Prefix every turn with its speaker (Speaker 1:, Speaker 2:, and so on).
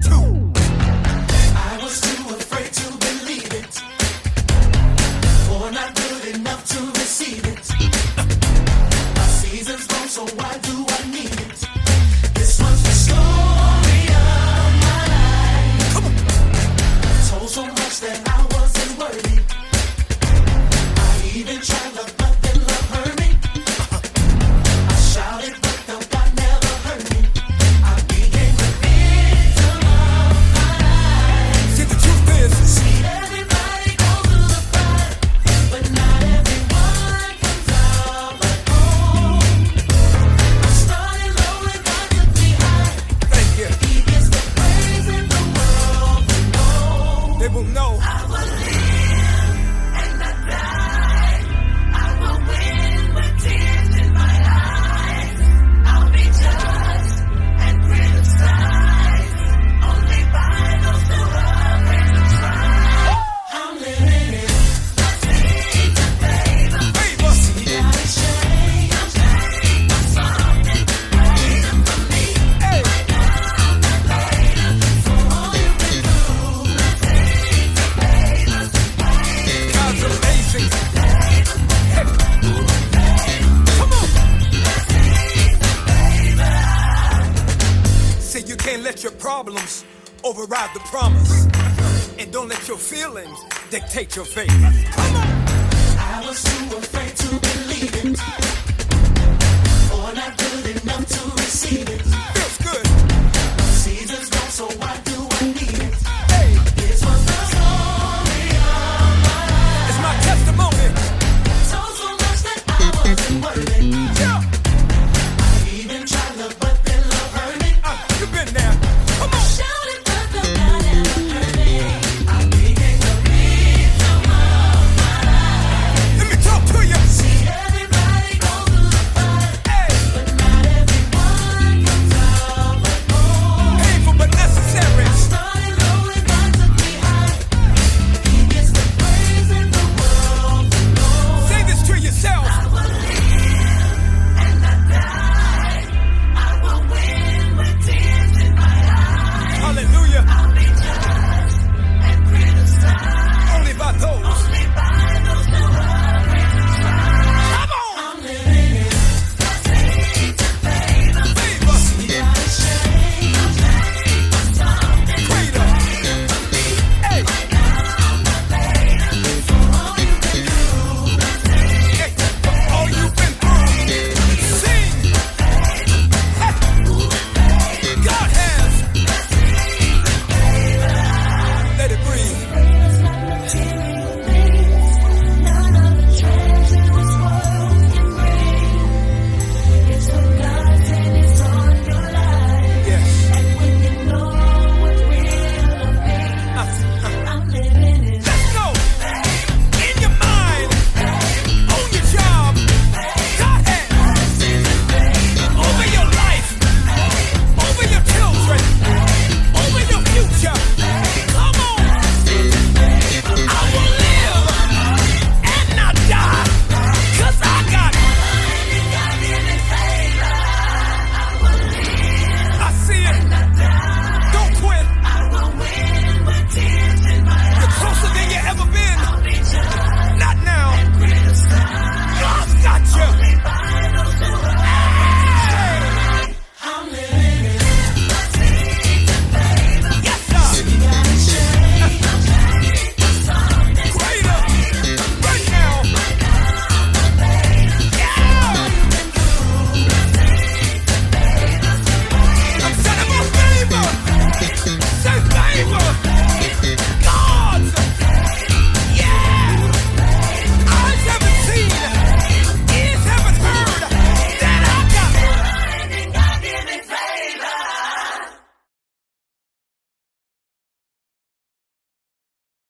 Speaker 1: two. your problems override the promise. And don't let your feelings dictate your faith.
Speaker 2: I was too afraid to believe it.